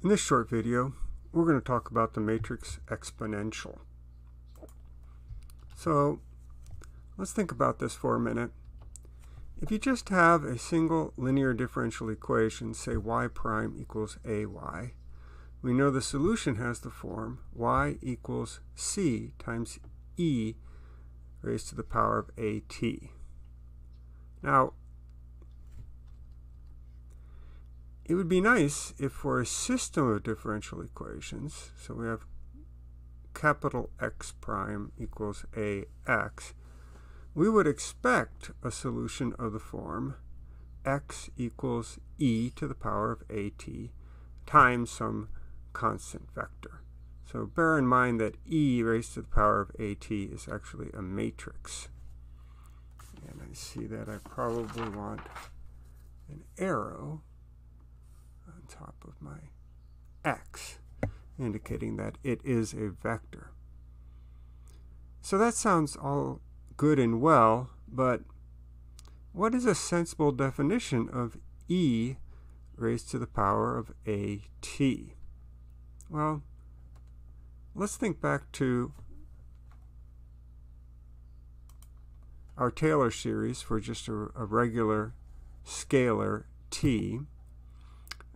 In this short video, we're going to talk about the matrix exponential. So let's think about this for a minute. If you just have a single linear differential equation, say y prime equals ay, we know the solution has the form y equals c times e raised to the power of at. Now, it would be nice if for a system of differential equations, so we have capital X prime equals AX, we would expect a solution of the form x equals e to the power of at times some constant vector. So bear in mind that e raised to the power of at is actually a matrix. And I see that I probably want an arrow top of my x, indicating that it is a vector. So that sounds all good and well, but what is a sensible definition of e raised to the power of at? Well, let's think back to our Taylor series for just a, a regular scalar t.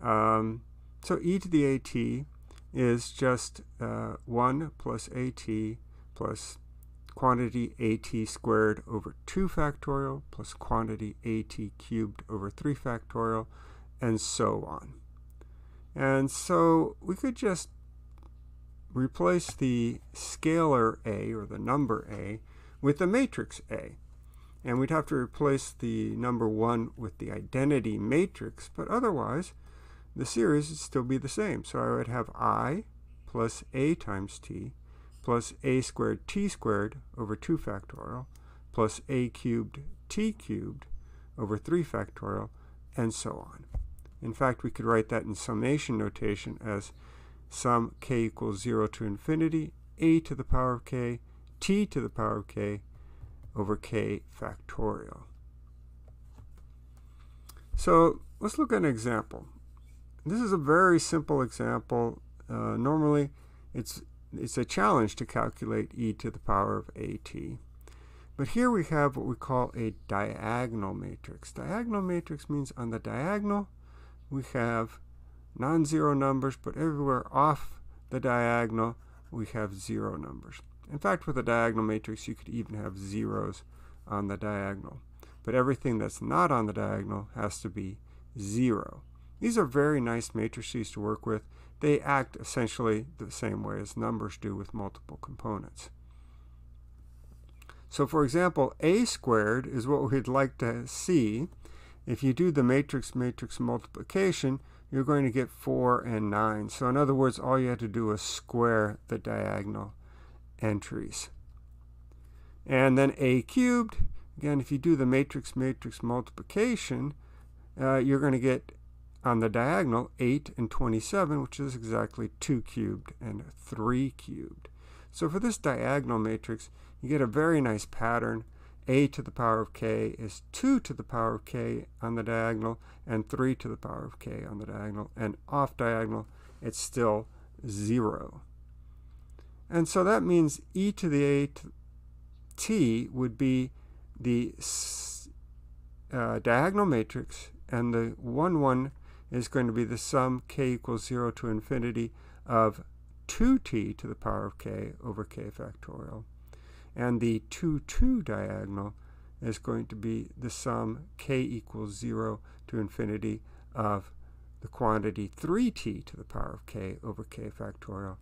Um, so e to the at is just uh, 1 plus at plus quantity at squared over 2 factorial plus quantity at cubed over 3 factorial and so on. And so we could just replace the scalar a or the number a with the matrix a. And we'd have to replace the number 1 with the identity matrix, but otherwise the series would still be the same. So I would have i plus a times t plus a squared t squared over 2 factorial plus a cubed t cubed over 3 factorial and so on. In fact, we could write that in summation notation as sum k equals 0 to infinity, a to the power of k, t to the power of k over k factorial. So let's look at an example. This is a very simple example. Uh, normally, it's it's a challenge to calculate e to the power of at. But here we have what we call a diagonal matrix. Diagonal matrix means on the diagonal we have non-zero numbers, but everywhere off the diagonal we have zero numbers. In fact, with a diagonal matrix you could even have zeros on the diagonal. But everything that's not on the diagonal has to be zero. These are very nice matrices to work with they act essentially the same way as numbers do with multiple components. So for example, a squared is what we'd like to see. If you do the matrix-matrix multiplication, you're going to get 4 and 9. So in other words, all you have to do is square the diagonal entries. And then a cubed, again, if you do the matrix-matrix multiplication, uh, you're going to get on the diagonal 8 and 27, which is exactly 2 cubed and 3 cubed. So for this diagonal matrix, you get a very nice pattern. a to the power of k is 2 to the power of k on the diagonal and 3 to the power of k on the diagonal. And off diagonal, it's still 0. And so that means e to the a to t would be the uh, diagonal matrix and the 1, 1 is going to be the sum k equals 0 to infinity of 2t to the power of k over k factorial. And the 2, 2 diagonal is going to be the sum k equals 0 to infinity of the quantity 3t to the power of k over k factorial.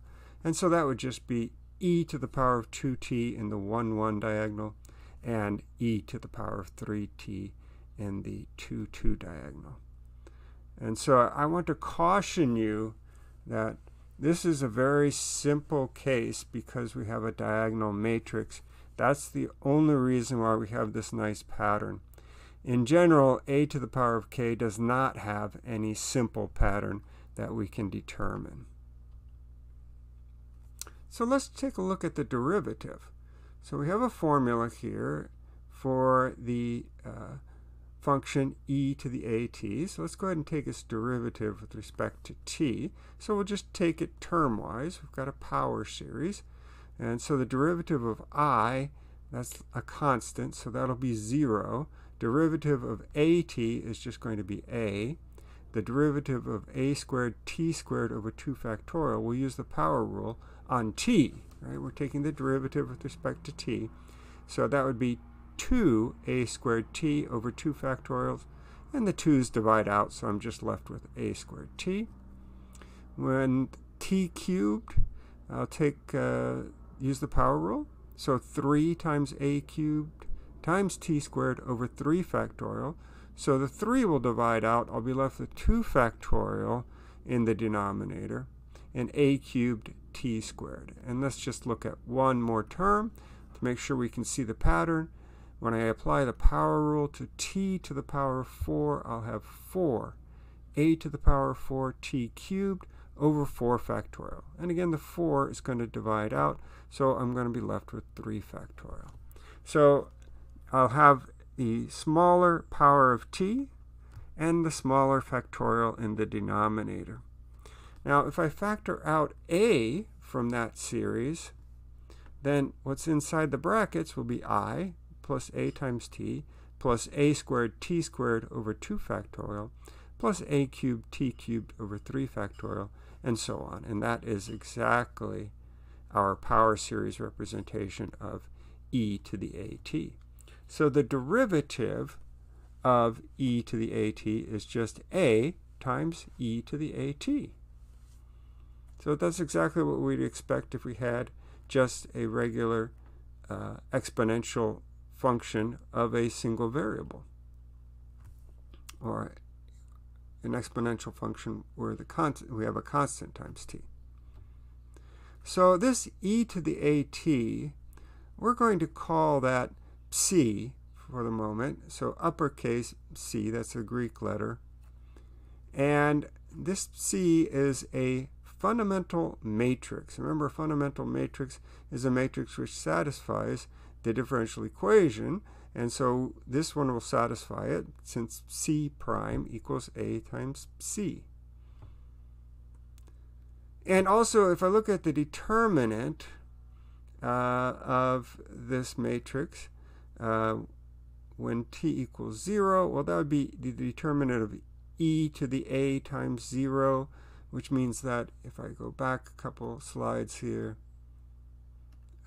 And so that would just be e to the power of 2t in the 1, 1 diagonal and e to the power of 3t in the 2, 2 diagonal. And so I want to caution you that this is a very simple case because we have a diagonal matrix. That's the only reason why we have this nice pattern. In general, a to the power of k does not have any simple pattern that we can determine. So let's take a look at the derivative. So we have a formula here for the uh, function e to the at. So let's go ahead and take its derivative with respect to t. So we'll just take it term-wise. We've got a power series. And so the derivative of i, that's a constant, so that'll be 0. Derivative of at is just going to be a. The derivative of a squared t squared over 2 factorial, we'll use the power rule on t. Right? We're taking the derivative with respect to t. So that would be 2a squared t over 2 factorials. And the 2's divide out, so I'm just left with a squared t. When t cubed, I'll take uh, use the power rule. So 3 times a cubed times t squared over 3 factorial. So the 3 will divide out. I'll be left with 2 factorial in the denominator and a cubed t squared. And let's just look at one more term to make sure we can see the pattern. When I apply the power rule to t to the power of 4, I'll have 4 a to the power of 4 t cubed over 4 factorial. And again, the 4 is going to divide out, so I'm going to be left with 3 factorial. So I'll have the smaller power of t and the smaller factorial in the denominator. Now, if I factor out a from that series, then what's inside the brackets will be i plus a times t plus a squared t squared over 2 factorial plus a cubed t cubed over 3 factorial and so on. And that is exactly our power series representation of e to the at. So the derivative of e to the at is just a times e to the at. So that's exactly what we'd expect if we had just a regular uh, exponential function of a single variable or an exponential function where the constant we have a constant times t. So this e to the at, we're going to call that c for the moment. So uppercase c, that's a Greek letter. And this c is a fundamental matrix. Remember, a fundamental matrix is a matrix which satisfies the differential equation. And so this one will satisfy it since C prime equals A times C. And also, if I look at the determinant uh, of this matrix, uh, when t equals 0, well, that would be the determinant of e to the a times 0 which means that if I go back a couple slides here,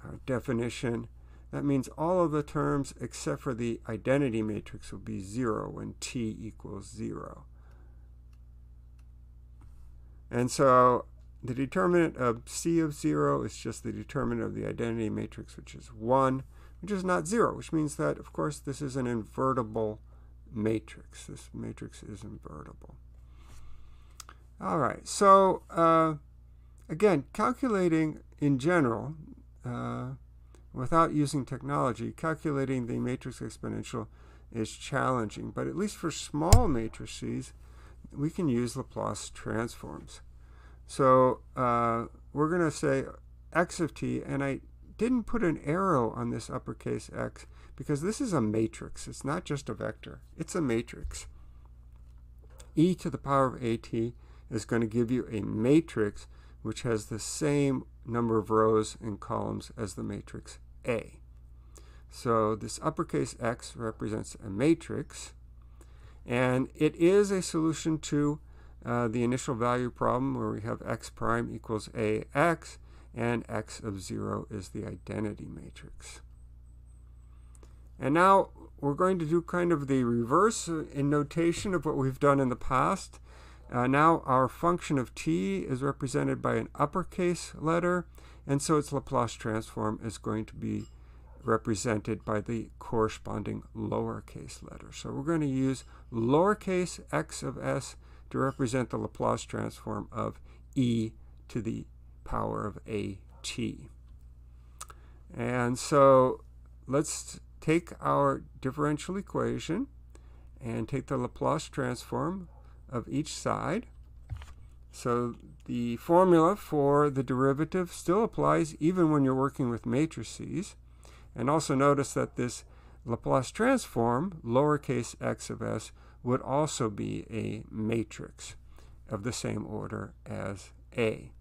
our definition, that means all of the terms except for the identity matrix will be 0 when t equals 0. And so the determinant of c of 0 is just the determinant of the identity matrix, which is 1, which is not 0, which means that, of course, this is an invertible matrix. This matrix is invertible. All right, so uh, again, calculating in general, uh, without using technology, calculating the matrix exponential is challenging. But at least for small matrices, we can use Laplace transforms. So uh, we're going to say x of t, and I didn't put an arrow on this uppercase x because this is a matrix. It's not just a vector. It's a matrix. e to the power of at is going to give you a matrix which has the same number of rows and columns as the matrix A. So this uppercase X represents a matrix, and it is a solution to uh, the initial value problem where we have x prime equals ax, and x of 0 is the identity matrix. And now we're going to do kind of the reverse in notation of what we've done in the past. Uh, now our function of t is represented by an uppercase letter, and so its Laplace transform is going to be represented by the corresponding lowercase letter. So we're going to use lowercase x of s to represent the Laplace transform of e to the power of at. And so let's take our differential equation and take the Laplace transform of each side. So the formula for the derivative still applies even when you're working with matrices. And also notice that this Laplace transform, lowercase x of s, would also be a matrix of the same order as A.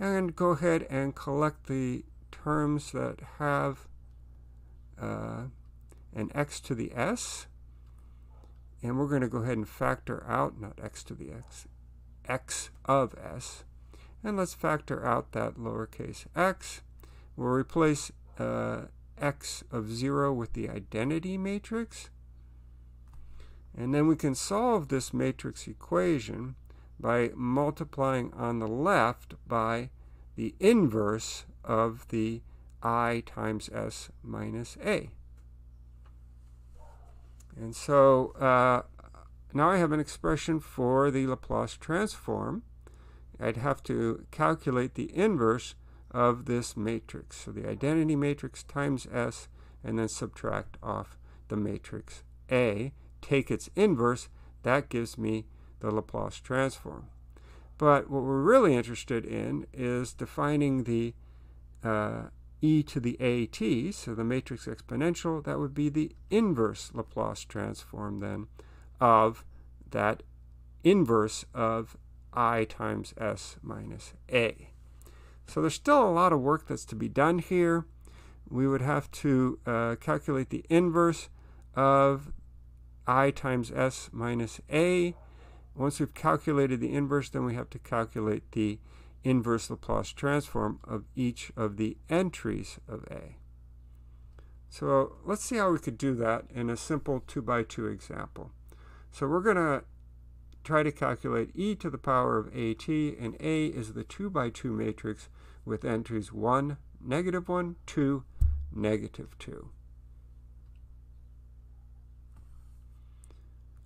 And go ahead and collect the terms that have uh, an x to the s. And we're going to go ahead and factor out, not x to the x, x of s. And let's factor out that lowercase x. We'll replace uh, x of 0 with the identity matrix. And then we can solve this matrix equation by multiplying on the left by the inverse of the i times s minus a. And so uh, now I have an expression for the Laplace transform. I'd have to calculate the inverse of this matrix. So the identity matrix times S and then subtract off the matrix A. Take its inverse. That gives me the Laplace transform. But what we're really interested in is defining the uh, e to the at, so the matrix exponential, that would be the inverse Laplace transform then of that inverse of i times s minus a. So there's still a lot of work that's to be done here. We would have to uh, calculate the inverse of i times s minus a. Once we've calculated the inverse, then we have to calculate the inverse Laplace transform of each of the entries of A. So let's see how we could do that in a simple 2 by 2 example. So we're going to try to calculate e to the power of at, and A is the 2 by 2 matrix with entries 1, negative 1, 2, negative 2.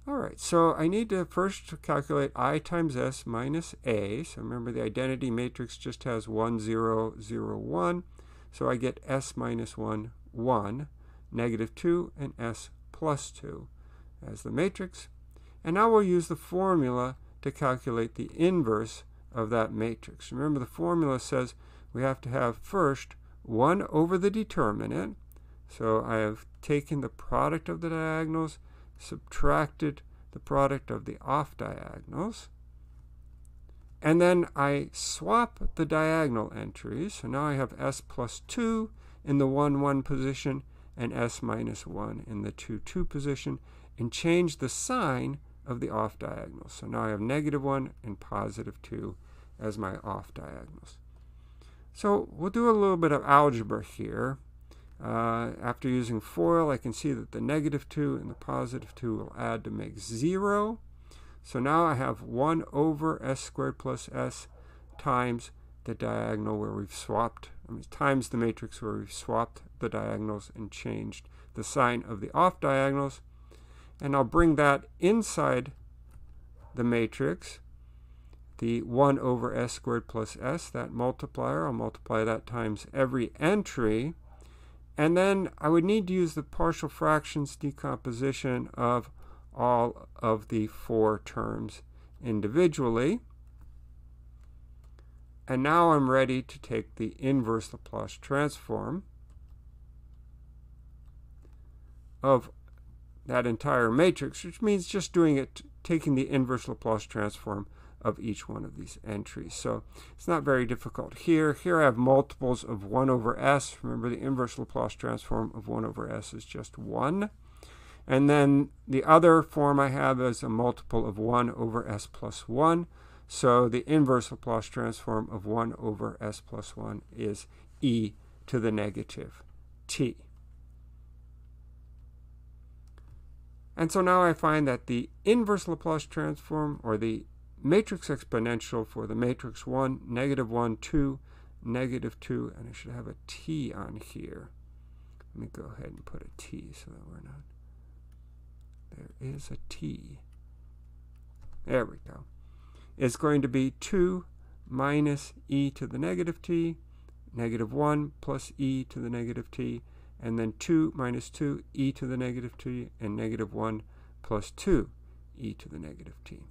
All right, so I need to first calculate i times s minus a. So remember the identity matrix just has 1, 0, 0, 1. So I get s minus 1, 1, negative 2, and s plus 2 as the matrix. And now we'll use the formula to calculate the inverse of that matrix. Remember the formula says we have to have first 1 over the determinant. So I have taken the product of the diagonals, subtracted the product of the off diagonals. And then I swap the diagonal entries. So now I have s plus 2 in the 1, 1 position and s minus 1 in the 2, 2 position and change the sign of the off diagonals. So now I have negative 1 and positive 2 as my off diagonals. So we'll do a little bit of algebra here. Uh, after using FOIL, I can see that the negative 2 and the positive 2 will add to make 0. So now I have 1 over s squared plus s times the diagonal where we've swapped, I mean, times the matrix where we've swapped the diagonals and changed the sign of the off diagonals and I'll bring that inside the matrix, the 1 over s squared plus s, that multiplier, I'll multiply that times every entry, and then I would need to use the partial fractions decomposition of all of the four terms individually. And now I'm ready to take the inverse Laplace transform of that entire matrix, which means just doing it, taking the inverse Laplace transform of each one of these entries. So it's not very difficult here. Here I have multiples of 1 over s. Remember the inverse Laplace transform of 1 over s is just 1. And then the other form I have is a multiple of 1 over s plus 1. So the inverse Laplace transform of 1 over s plus 1 is e to the negative t. And so now I find that the inverse Laplace transform, or the matrix exponential for the matrix 1, negative 1, 2, negative 2, and I should have a t on here. Let me go ahead and put a t so that we're not... There is a t. There we go. It's going to be 2 minus e to the negative t, negative 1 plus e to the negative t, and then 2 minus 2 e to the negative t, and negative 1 plus 2 e to the negative t.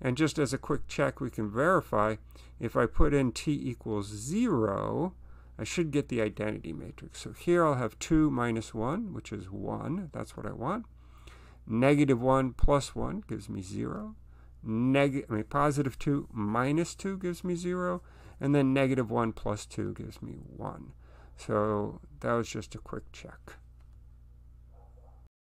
And just as a quick check, we can verify if I put in t equals 0, I should get the identity matrix. So here I'll have 2 minus 1, which is 1. That's what I want. Negative 1 plus 1 gives me 0. Neg I mean, positive 2 minus 2 gives me 0. And then negative 1 plus 2 gives me 1. So that was just a quick check.